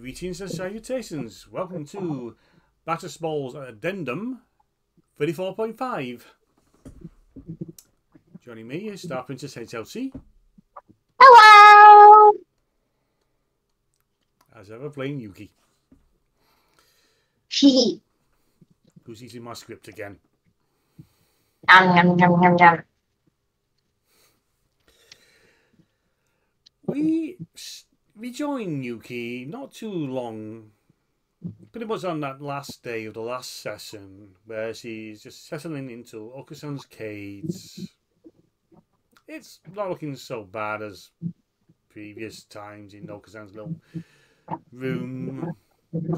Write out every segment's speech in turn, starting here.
Greetings and salutations. Welcome to Bastard Smols Addendum 34.5. Joining me is Star Princess HLC. Hello! As ever, playing Yuki, who's eating my script again. Yum, yum, yum, yum, yum. We we Yuki not too long, pretty much on that last day of the last session, where she's just settling into Okusan's cage. It's not looking so bad as previous times in Okusan's little room.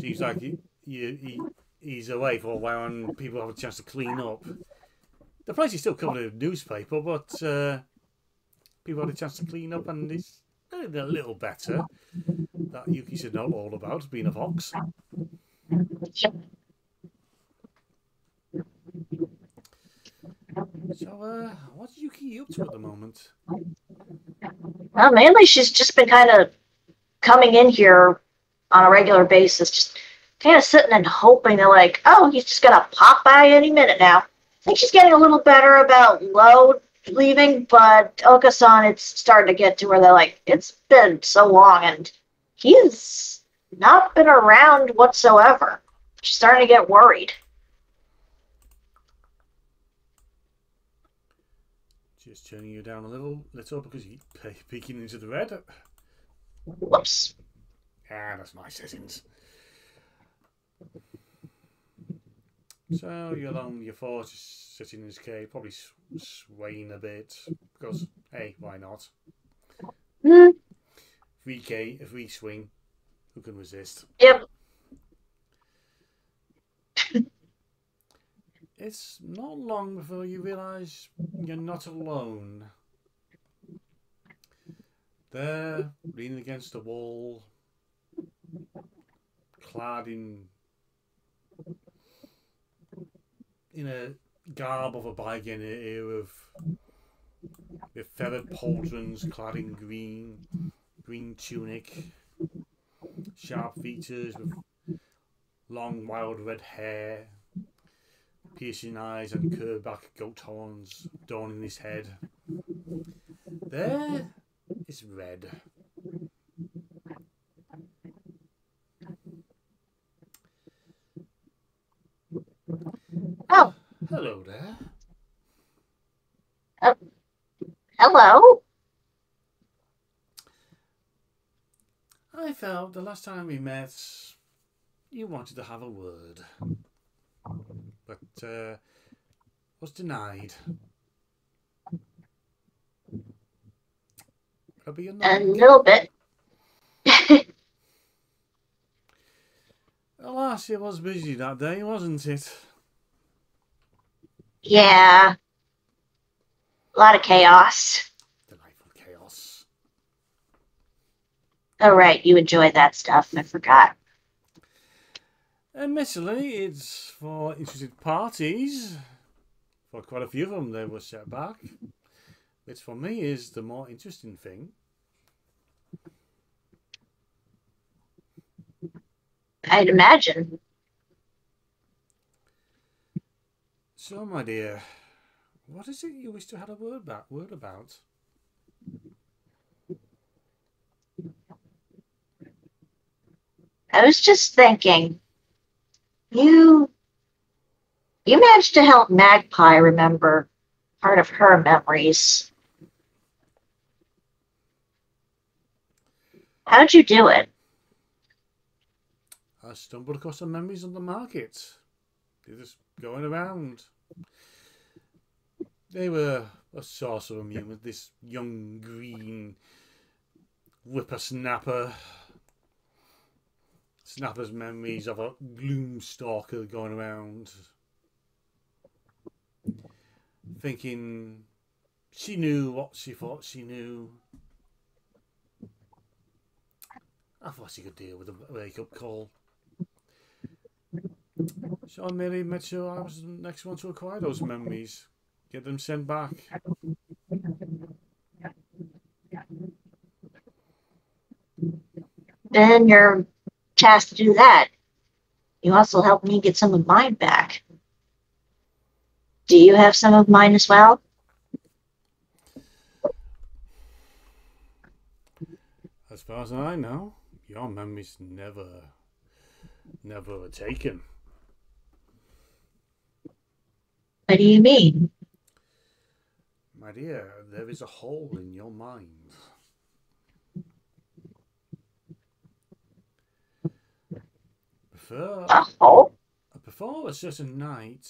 Seems like he, he, he's away for a while and people have a chance to clean up. The place is still covered in newspaper, but uh, people had a chance to clean up and it's a little better. That Yuki should know all about, being a fox. So, uh, what's Yuki up to at the moment? Well, mainly she's just been kind of coming in here on a regular basis, just kind of sitting and hoping that, like, oh, he's just gonna pop by any minute now. I think she's getting a little better about Lo leaving, but Okusan, it's starting to get to where they're like, it's been so long and he's not been around whatsoever. She's starting to get worried. Just turning you down a little, little because you pe- peeking into the red. Whoops. Ah, that's my settings. So you're with your four, just sitting in this cave, probably s- swaying a bit because hey, why not? Hmm. Free K, free swing. Who can resist? Yep. It's not long before you realise you're not alone. There, leaning against the wall, clad in in a garb of a bygone era of with feathered pauldrons clad in green, green tunic, sharp features with long wild red hair, piercing eyes and curved back goat horns adorning his head. There is red. Oh, Hello there. hello. I felt the last time we met, you wanted to have a word, but uh, was denied. A little bit. Alas, it was busy that day, wasn't it? Yeah. A lot of chaos. Delightful chaos. Oh, right. You enjoy that stuff. I forgot. Admittedly, it's for interested parties. For quite a few of them, they were set back. Which for me is the more interesting thing. I'd imagine. So, my dear, what is it you wish to have a word about? Word about? I was just thinking. You. You managed to help Magpie remember part of her memories. How'd you do it? I stumbled across some memories on the market. They're just going around. They were a source of amusement. This young green whippersnapper. Snapper's memories of a gloom stalker going around. Thinking she knew what she thought she knew. I thought she could deal with a wake up call. So I merely made sure I was the next one to acquire those memories, get them sent back. Then you're tasked to do that, you also helped me get some of mine back. Do you have some of mine as well? As far as I know, your memory's never, never were taken. What do you mean? My dear, there is a hole in your mind. Before, A before a certain night,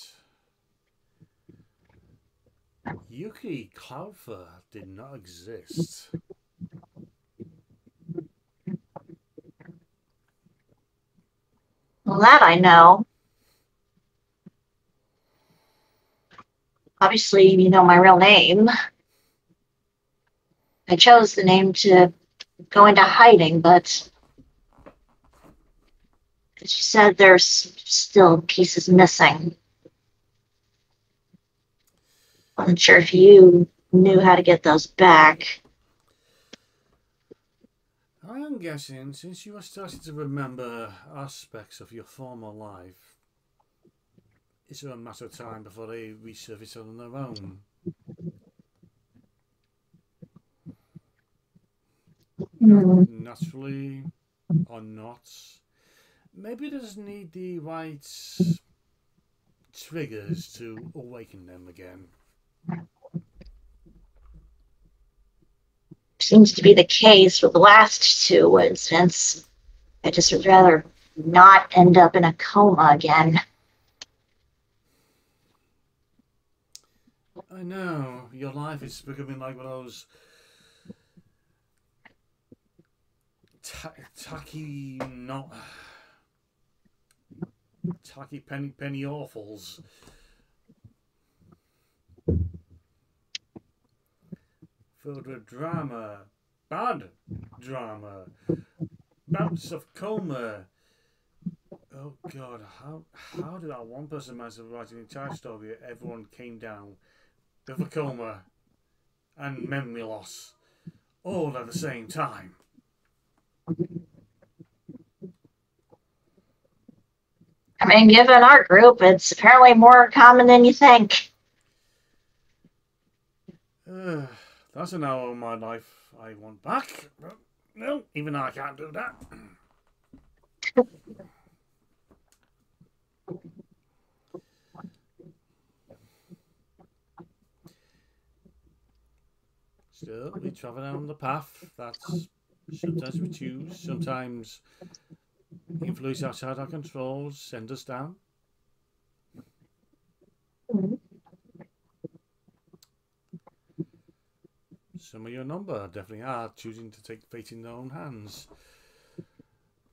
Yuki Cloudfur did not exist. Well, that I know. Obviously, you know my real name. I chose the name to go into hiding, but as you said, there's still pieces missing. Wasn't sure if you knew how to get those back. I am guessing, since you are starting to remember aspects of your former life, it's a matter of time before they resurface on their own. Hmm. Naturally or not. Maybe they just need the right triggers to awaken them again. Seems to be the case with the last two incidents. I just would rather not end up in a coma again. I know, your life is becoming like one of those ta- tacky, not tacky penny penny awfuls. Filled with drama, bad drama, bouts of coma. Oh God, how how did that one person manage to write an entire story? Everyone came down a coma and memory loss all at the same time. I mean, given our group, it's apparently more common than you think. Uh, that's an hour of my life I want back. No, even I can't do that. Still, we travel down the path that sometimes we choose, sometimes influence outside our controls send us down. Some of your number definitely are choosing to take fate in their own hands.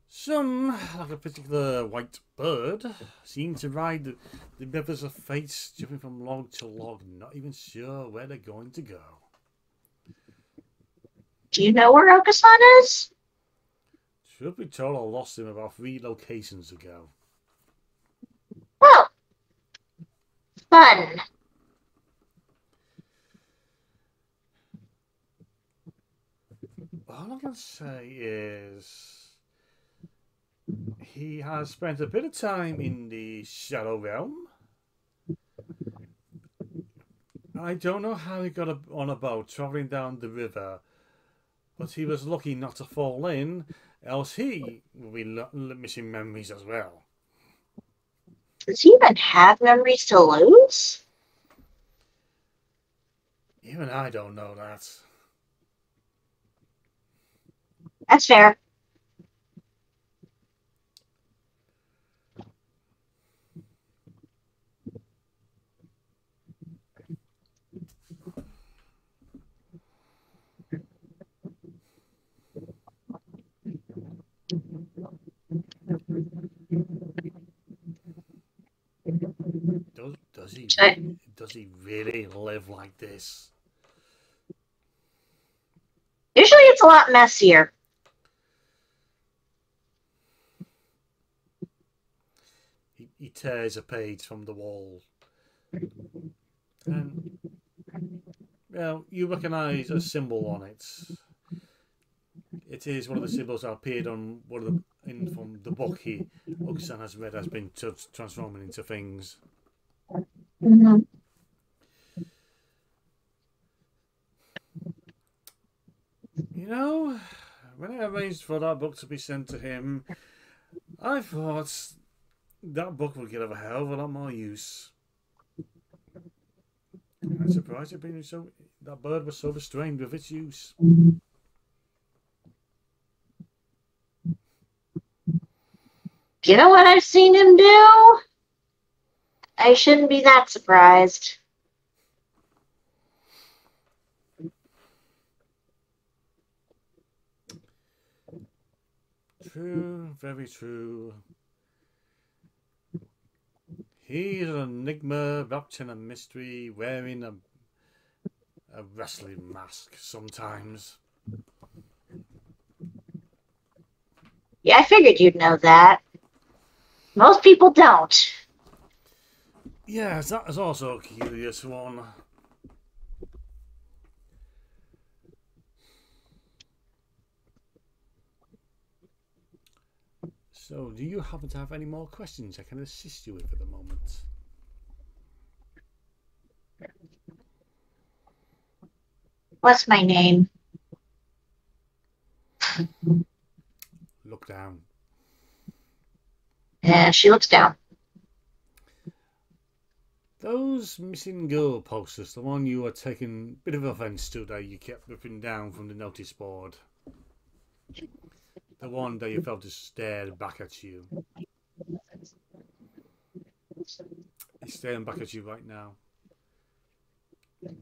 Some, like a particular white bird, seem to ride the, the rivers of fate, jumping from log to log, not even sure where they're going to go. Do you know where Okusan is? Should be told, I lost him about three locations ago. Well, fun. All I can say is he has spent a bit of time in the Shadow Realm. I don't know how he got on a boat traveling down the river, but he was lucky not to fall in, else he will be missing memories as well. Does he even have memories to lose? Even I don't know that. That's fair. Does he does he really live like this? Usually it's a lot messier. He, he tears a page from the wall. And, well, you recognize a symbol on it. It is one of the symbols that appeared on one of the in from the book he Okusan has read has been transforming into things. Hmm You know, when I arranged for that book to be sent to him, I thought that book would get a hell of a lot more use. I'm surprised it been so that bird was so restrained with its use. You know what I've seen him do, I shouldn't be that surprised. True, very true. He's an enigma wrapped in a mystery, wearing a a wrestling mask sometimes. Yeah, I figured you'd know that. Most people don't. Yes, that is also a curious one. So, do you happen to have any more questions I can assist you with at the moment? What's my name? Look down. And she looks down. Those missing girl posters, the one you were taking a bit of offence to that you kept ripping down from the notice board. The one that you felt just stared back at you. He's staring back at you right now.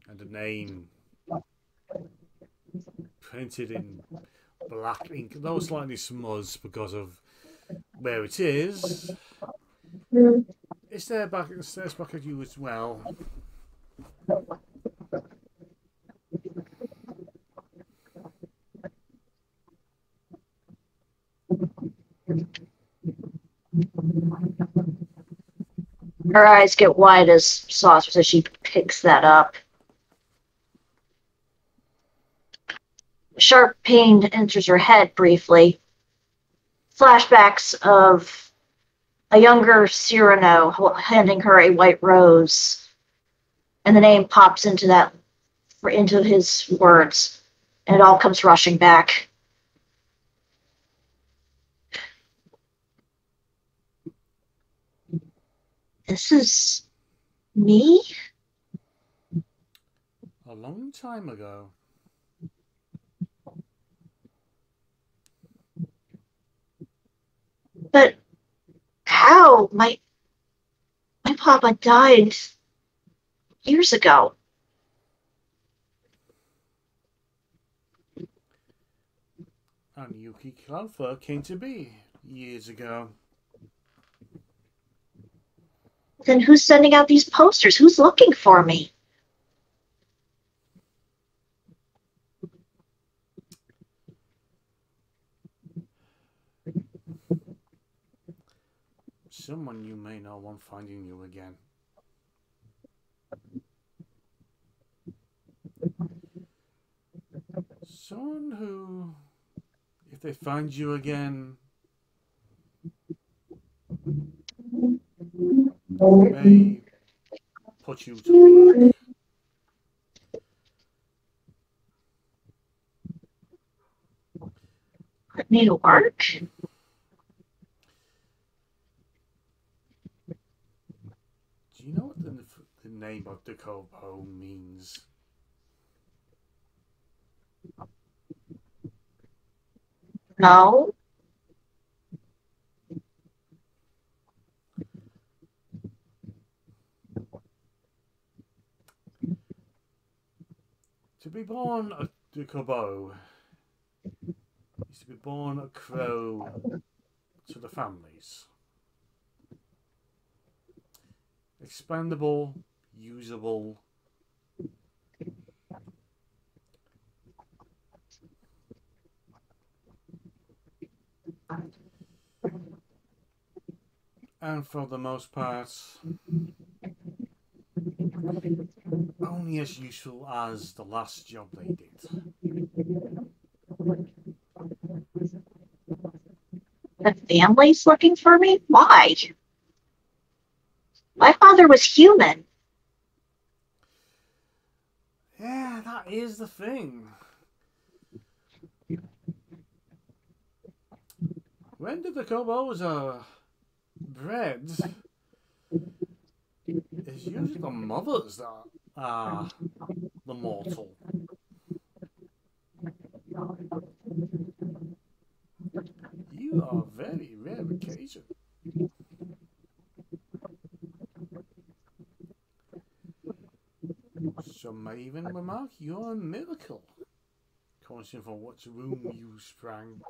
And the name printed in black ink, though slightly smudged because of where it is. It's there back it stares back at you as well. Her eyes get wide as saucers as she picks that up. Sharp pain enters her head briefly. Flashbacks of a younger Cyrano handing her a white rose, and the name pops into that into his words, and it all comes rushing back. This is me? A long time ago. But how? My my papa died years ago. And Yuki Cloudfur came to be years ago. Then who's sending out these posters? Who's looking for me? Someone you may not want finding you again. Someone who, if they find you again, may put you to work. Put me to work? Do you know what the, the name of the Corbeau means? No. To be born a Corbeau is to be born a crow to the families. Expandable, usable. And for the most part, only as useful as the last job they did. The family's looking for me? Why? My father was human. Yeah, that is the thing. When did the Kobos are uh, bred? It's usually the mothers that are the mortal. You are very rare occasion. Some may even remark a miracle, from what room you sprang.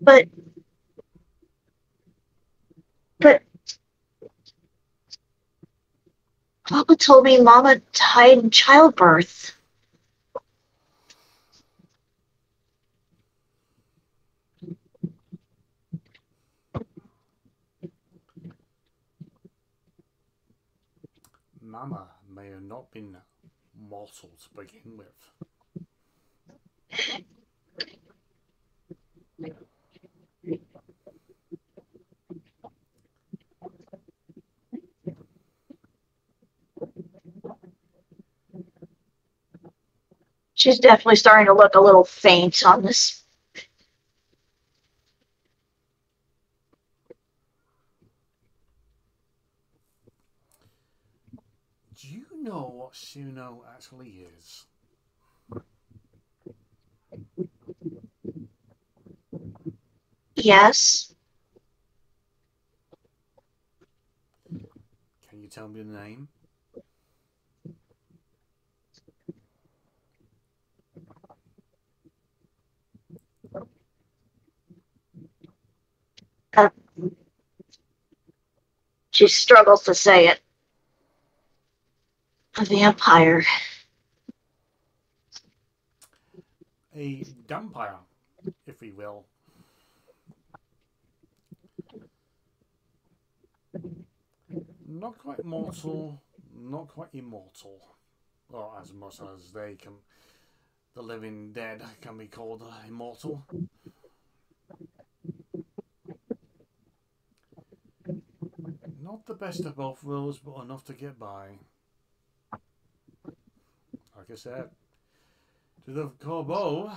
But but Papa told me Mama died in childbirth. Mama may have not been mortal to begin with. She's definitely starting to look a little faint on this. Do you know what Suno actually is? Yes. Can you tell me the name? Uh, she struggles to say it. A vampire. A vampire, if we will. Not quite mortal, not quite immortal. Or as much as they can, the living dead can be called immortal. Not the best of both worlds, but enough to get by. Like I said, to the Corbeau uh,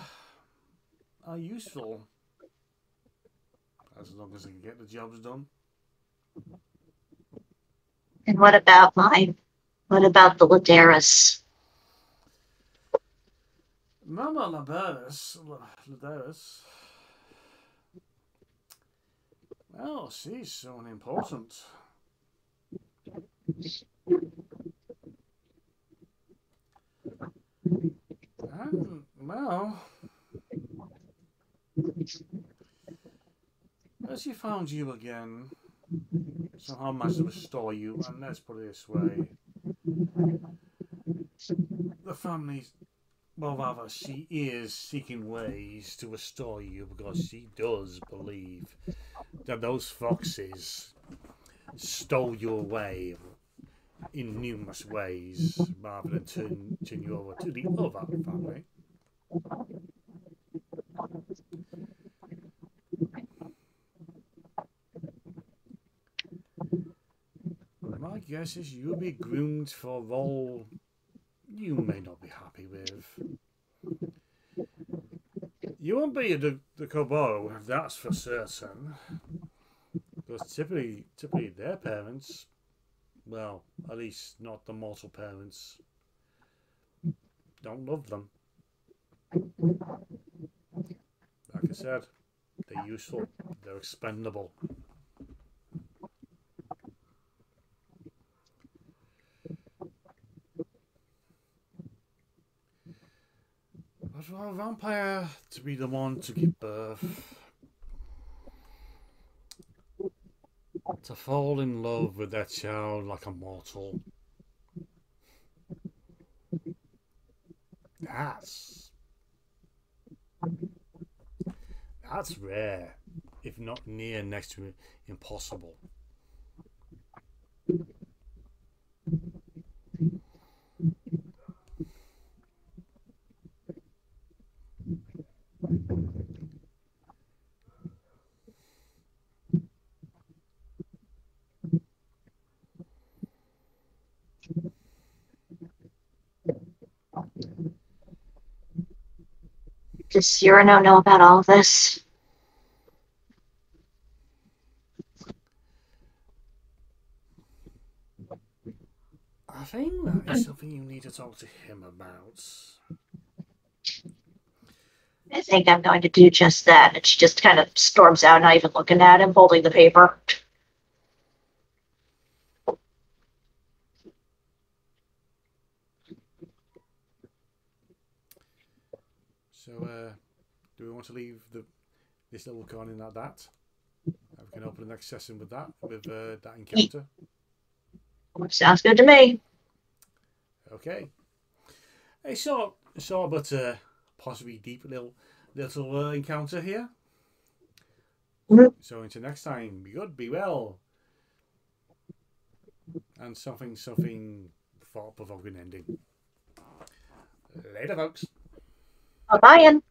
are useful as long as they can get the jobs done. And what about mine? What about the Laderas? Mama Laberis, Laderis. Well, she's so important. And, well, as she found you again, somehow managed to restore you, and let's put it this way. The family, well, rather, she is seeking ways to restore you because she does believe that those foxes stole you away in numerous ways rather than turn, turn you over to the other family. My guess is you'll be groomed for a role you may not be happy with. You won't be the, the Corbeau, that's for certain. Because typically, typically their parents, well, at least not the mortal parents, don't love them. Like I said, they're useful, they're expendable. But for a vampire to be the one to give birth, to fall in love with that child like a mortal, that's that's rare, if not near next to impossible. Does Cyrano know about all this? I think that is something you need to talk to him about. I think I'm going to do just that. And she just kind of storms out, not even looking at him, holding the paper. So, uh, do we want to leave the this little coin in like that? We can open the next session with that, with uh, that encounter. Sounds good to me. Okay. A short, short but uh, possibly deep little little uh, encounter here. Mhm. So until next time, be good, be well, and something something thought provoking ending. Later, folks. Bye, Ian.